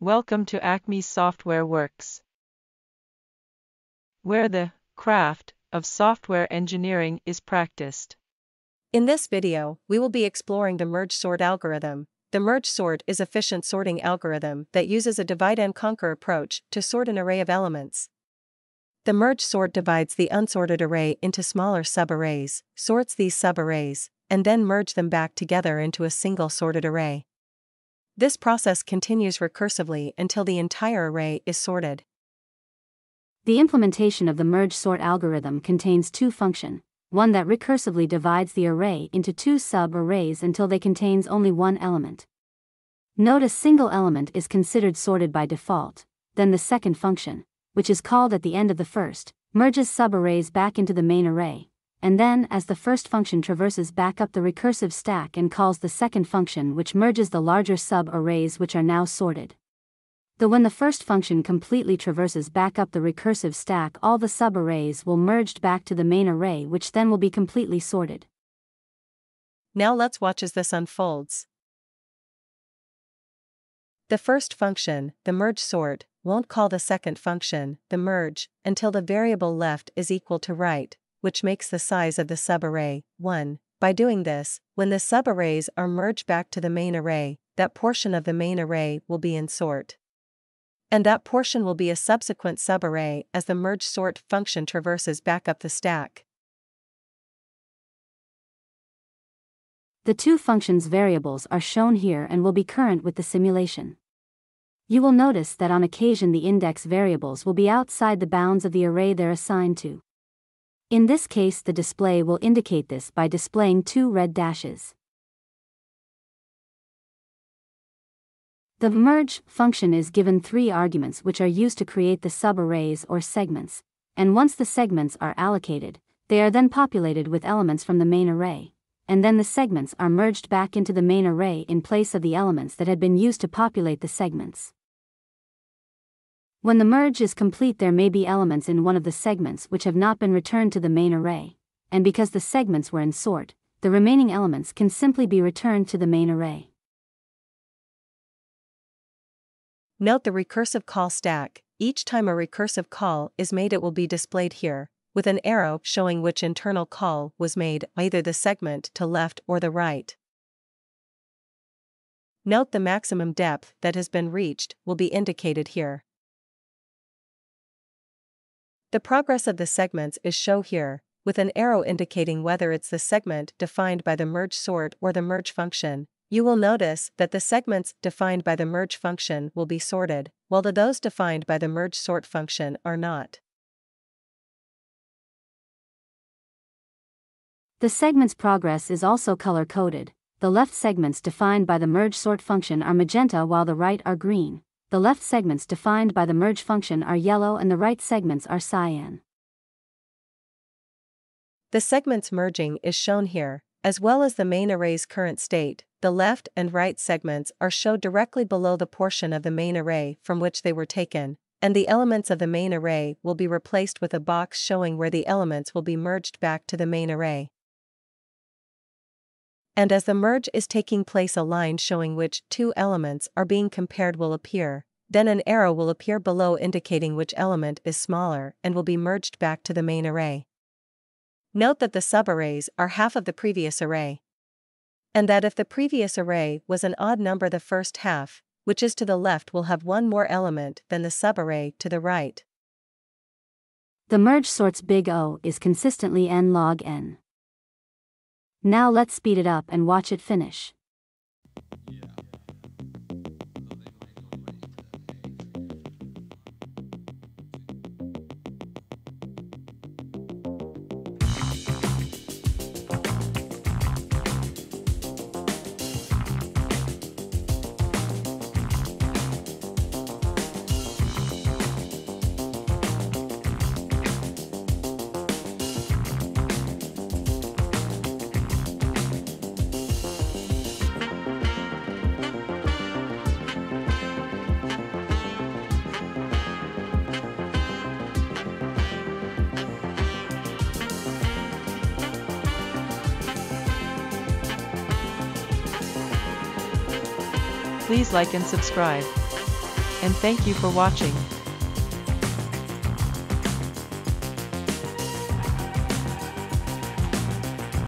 Welcome to Acme Software Works, where the craft of software engineering is practiced. In this video, we will be exploring the merge sort algorithm. The merge sort is efficient sorting algorithm that uses a divide and conquer approach to sort an array of elements. The merge sort divides the unsorted array into smaller subarrays, sorts these subarrays, and then merge them back together into a single sorted array. This process continues recursively until the entire array is sorted. The implementation of the merge sort algorithm contains two function, one that recursively divides the array into two sub-arrays until they contains only one element. Note a single element is considered sorted by default, then the second function, which is called at the end of the first, merges sub-arrays back into the main array, and then as the first function traverses back up the recursive stack and calls the second function which merges the larger sub-arrays which are now sorted. Though when the first function completely traverses back up the recursive stack all the sub-arrays will merged back to the main array which then will be completely sorted. Now let's watch as this unfolds. The first function, the merge sort, won't call the second function, the merge, until the variable left is equal to right, which makes the size of the subarray 1. By doing this, when the subarrays are merged back to the main array, that portion of the main array will be in sort. And that portion will be a subsequent subarray as the merge sort function traverses back up the stack. The two functions variables are shown here and will be current with the simulation. You will notice that on occasion the index variables will be outside the bounds of the array they're assigned to. In this case the display will indicate this by displaying two red dashes. The merge function is given three arguments which are used to create the subarrays or segments, and once the segments are allocated, they are then populated with elements from the main array, and then the segments are merged back into the main array in place of the elements that had been used to populate the segments. When the merge is complete there may be elements in one of the segments which have not been returned to the main array, and because the segments were in sort, the remaining elements can simply be returned to the main array. Note the recursive call stack, each time a recursive call is made it will be displayed here, with an arrow showing which internal call was made, either the segment to left or the right. Note the maximum depth that has been reached will be indicated here. The progress of the segments is shown here, with an arrow indicating whether it's the segment defined by the merge sort or the merge function. You will notice that the segments defined by the merge function will be sorted, while the those defined by the merge sort function are not. The segment's progress is also color-coded. The left segments defined by the merge sort function are magenta while the right are green the left segments defined by the merge function are yellow and the right segments are cyan. The segments merging is shown here, as well as the main array's current state. The left and right segments are shown directly below the portion of the main array from which they were taken, and the elements of the main array will be replaced with a box showing where the elements will be merged back to the main array and as the merge is taking place a line showing which two elements are being compared will appear, then an arrow will appear below indicating which element is smaller and will be merged back to the main array. Note that the subarrays are half of the previous array. And that if the previous array was an odd number the first half, which is to the left will have one more element than the subarray to the right. The merge sort's big O is consistently n log n. Now let's speed it up and watch it finish. Please like and subscribe. and thank you for watching.